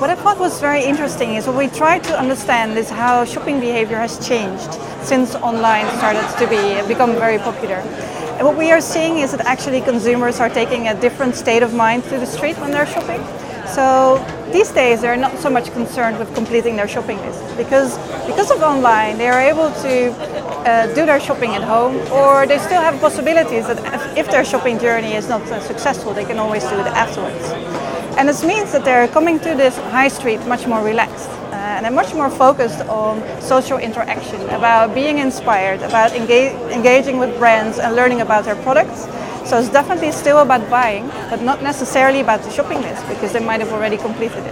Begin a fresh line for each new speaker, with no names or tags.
What I thought was very interesting is what we tried to understand is how shopping behavior has changed since online started to be become very popular. And what we are seeing is that actually consumers are taking a different state of mind to the street when they're shopping. So these days they're not so much concerned with completing their shopping list because because of online they are able to uh, do their shopping at home or they still have possibilities that if, their shopping journey is not uh, successful they can always do it afterwards. And this means that they're coming to this high street much more relaxed uh, and they're much more focused on social interaction, about being inspired, about engaging with brands and learning about their products. So it's definitely still about buying, but not necessarily about the shopping list because they might have already completed it.